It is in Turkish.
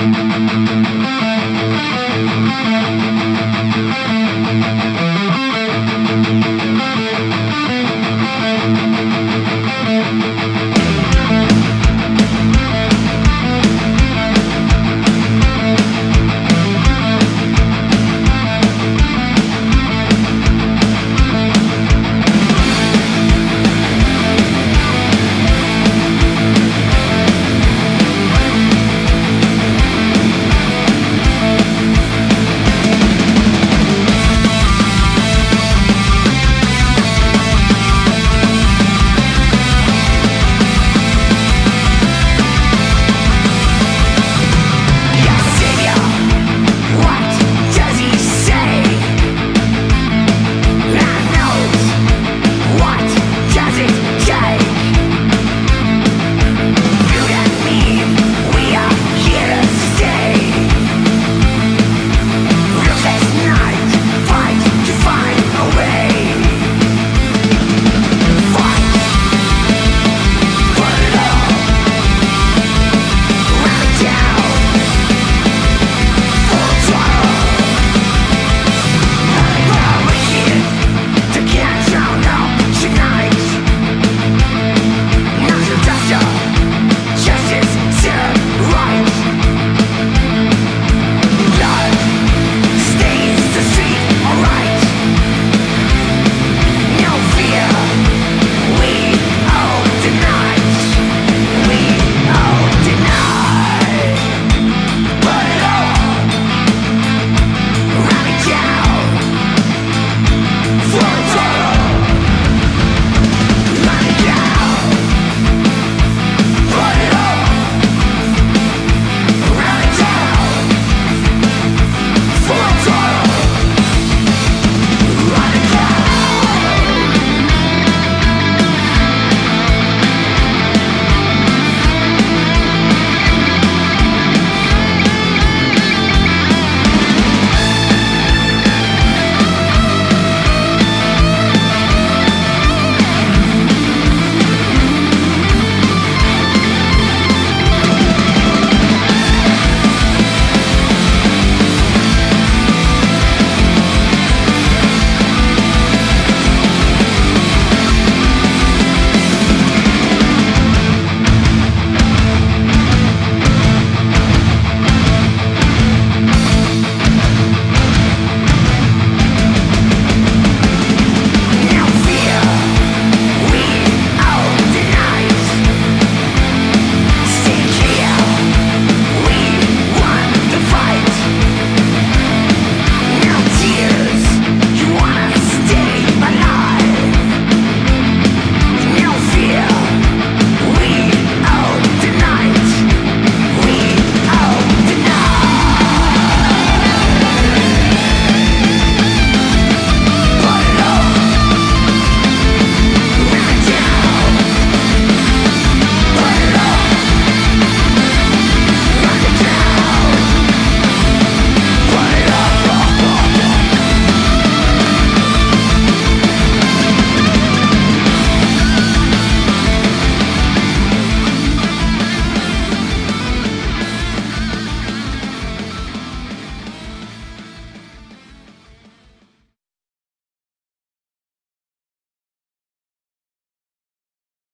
Müzik